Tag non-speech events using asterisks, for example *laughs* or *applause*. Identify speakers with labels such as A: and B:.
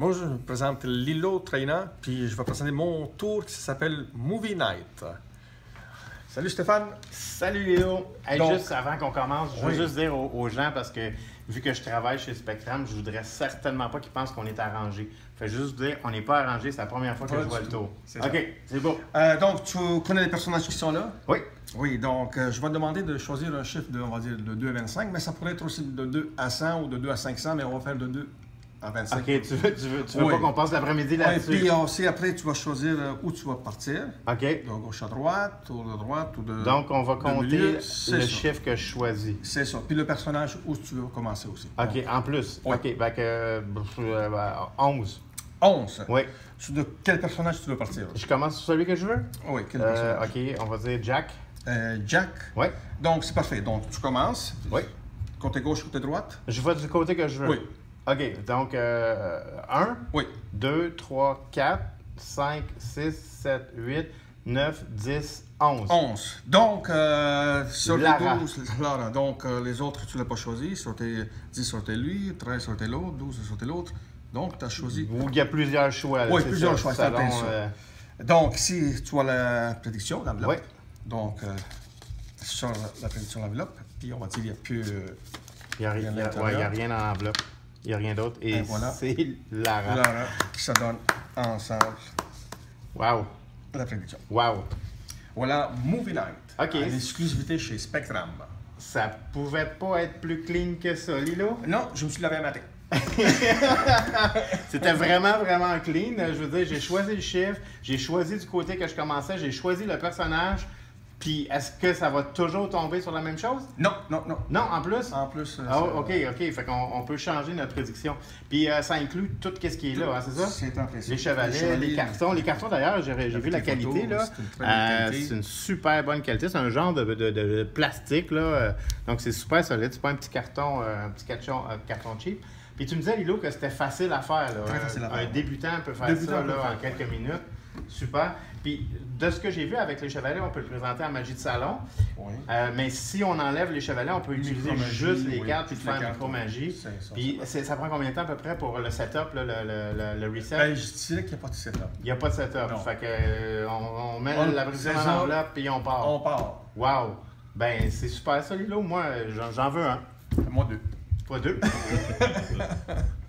A: Moi, je me présente Lilo Traina, puis je vais présenter mon tour qui s'appelle Movie Night. Salut Stéphane.
B: Salut Léo. Hey,
A: Donc-
B: juste avant qu'on commence, je veux
A: Oui.
B: juste dire aux, aux gens, parce que vu que je travaille chez Spectrum, je voudrais certainement pas qu'ils pensent qu'on est arrangé. Fait juste vous dire, on n'est pas arrangé, c'est la première fois que
A: Pas
B: je vois le tour.
A: C'est
B: OK, c'est beau.
A: Euh, donc, tu connais les personnages qui sont là?
B: Oui.
A: Oui, donc euh, je vais te demander de choisir un chiffre de, on va dire, de 2 à 25, mais ça pourrait être aussi de 2 à 100 ou de 2 à 500, mais on va faire de 2 à 25.
B: OK, tu veux, tu veux, tu veux
A: Oui.
B: pas qu'on passe l'après-midi là-dessus?
A: puis aussi, après, tu vas choisir euh, où tu vas partir,
B: OK.
A: de gauche à droite, ou de droite, ou de...
B: Donc, on va compter le
A: ça.
B: chiffre que je choisis.
A: C'est ça. Puis le personnage où tu veux commencer aussi.
B: OK, en plus.
A: Oui.
B: OK, que euh, euh, ben, 11.
A: 11.
B: Oui.
A: De quel personnage tu veux partir?
B: Je commence sur celui que je veux?
A: Oui, quel
B: Euh,
A: personnage?
B: OK, on va dire Jack.
A: Euh, Jack.
B: Oui.
A: Donc, c'est parfait. Donc, tu commences.
B: Oui.
A: Côté gauche, côté droite?
B: Je vais du côté que je veux.
A: Oui.
B: OK, donc 1,
A: Oui.
B: 2, 3, 4, 5, 6, 7, 8, 9, 10, 11.
A: 11. Donc, euh, sur
B: Lara.
A: les 12, Lara. Donc, euh, les autres, tu ne l'as pas choisi. Sauté 10 sauté lui, 13 sauté l'autre, 12 sauté l'autre. Donc, tu as choisi.
B: Ou il y a plusieurs choix. là,
A: Oui, plusieurs
B: ça,
A: choix, plein ça.
B: euh,
A: Donc, ici, tu as la prédiction, l'enveloppe.
B: Oui.
A: Donc, sur la, prédiction, l'enveloppe. Puis, on va dire, il n'y a plus.
B: Il n'y a,
A: Rien à
B: l'enveloppe. Il n'y a rien d'autre. Et,
A: Et voilà.
B: c'est Lara.
A: Lara, qui se donne ensemble
B: Wow.
A: la prédiction.
B: Wow.
A: Voilà, Movie Night.
B: OK.
A: En exclusivité chez Spectrum.
B: Ça pouvait pas être plus clean que ça, Lilo?
A: Non, je me suis lavé un matin. *laughs*
B: C'était vraiment, vraiment clean. Je veux dire, j'ai choisi le chiffre, j'ai choisi du côté que je commençais, j'ai choisi le personnage. Puis, est-ce que ça va toujours tomber sur la même chose?
A: Non, non, non.
B: Non, en plus?
A: En plus, euh,
B: Ah,
A: ça-
B: ok, ok. Fait qu'on on peut changer notre prédiction. Puis, euh, ça inclut tout ce qui est là, hein, c'est ça?
A: C'est principe.
B: Les chevalets, les cartons. Les cartons, d'ailleurs, j'ai vu la qualité. là.
A: c'est une
B: Euh, une super bonne qualité. C'est un genre de, de- de plastique. Là. Donc, c'est super solide. C'est pas un petit carton, un petit carton, euh, carton cheap. Puis, tu me disais, Lilo, que c'était facile à faire. Là.
A: Très
B: Un-
A: facile à
B: un,
A: faire.
B: débutant peut faire
A: Débutant
B: ça
A: peut
B: là,
A: faire,
B: en quelques minutes. Super. Puis, de ce que j'ai vu avec les chevalets, on peut le présenter en magie de salon.
A: Oui.
B: Euh, mais si on enlève les chevalets, on peut utiliser juste les
A: oui,
B: cartes puis faire une micro-magie. Puis
A: ça.
B: prend combien de temps à peu près pour le setup, là, le, le, le, reset?
A: Ben, je dirais qu'il n'y a pas de setup.
B: Il n'y a pas de setup.
A: Non.
B: Fait que euh, on, on met
A: On-
B: la brise dans l'enveloppe puis on part.
A: On part.
B: Wow! Ben c'est super ça, Lilo. Moi, j'en- veux un.
A: Moi deux.
B: Pas deux? *laughs*